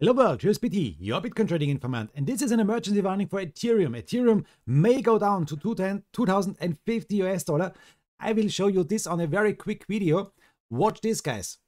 Hello world, here's BT, your Bitcoin trading informant, and this is an emergency warning for Ethereum. Ethereum may go down to 2050 US dollar. I will show you this on a very quick video. Watch this, guys.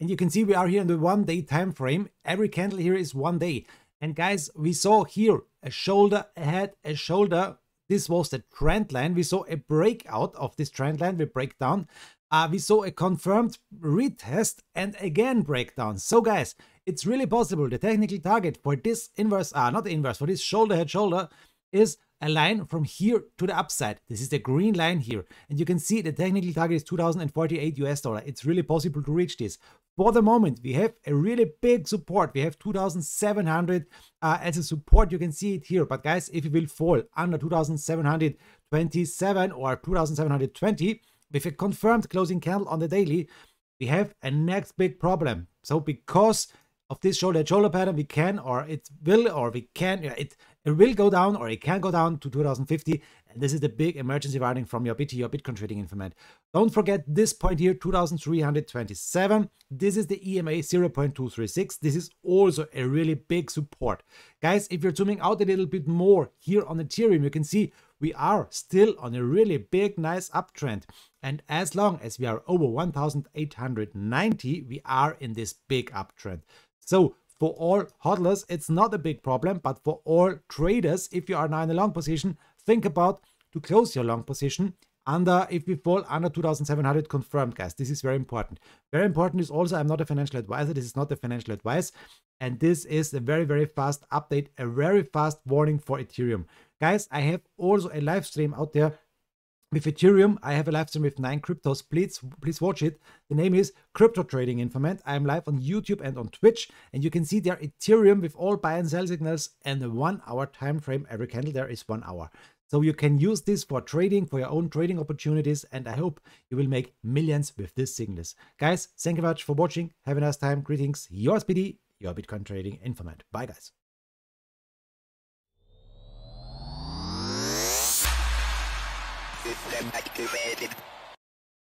And you can see we are here in the one day time frame. Every candle here is one day. And guys, we saw here a shoulder ahead, a shoulder this was the trend line. We saw a breakout of this trend line. We break down. Uh, we saw a confirmed retest and again breakdown. So guys, it's really possible the technical target for this inverse, uh, not inverse, for this shoulder head shoulder is a line from here to the upside. This is the green line here. And you can see the technical target is 2048 US dollar. It's really possible to reach this. For the moment, we have a really big support. We have 2,700 uh, as a support. You can see it here. But guys, if it will fall under 2,727 or 2,720 with a confirmed closing candle on the daily, we have a next big problem. So because of this shoulder shoulder pattern, we can or it will or we can, it, it will go down or it can go down to 2050 And this is the big emergency warning from your BT, your Bitcoin trading informant. Don't forget this point here, 2327. This is the EMA 0.236. This is also a really big support. Guys, if you're zooming out a little bit more here on Ethereum, you can see we are still on a really big, nice uptrend. And as long as we are over 1,890, we are in this big uptrend. So for all hodlers, it's not a big problem, but for all traders, if you are now in a long position, think about to close your long position under if we fall under 2700 confirmed guys this is very important. Very important is also i'm not a financial advisor. This is not a financial advice. And this is a very very fast update a very fast warning for ethereum. Guys i have also a live stream out there with ethereum i have a live stream with nine cryptos please please watch it the name is crypto trading informant i am live on youtube and on twitch and you can see there ethereum with all buy and sell signals and a one hour time frame every candle there is one hour so you can use this for trading, for your own trading opportunities, and I hope you will make millions with this signals. Guys, thank you very much for watching. Have a nice time. Greetings. Yours BD, your Bitcoin trading informant. Bye, guys. System activated.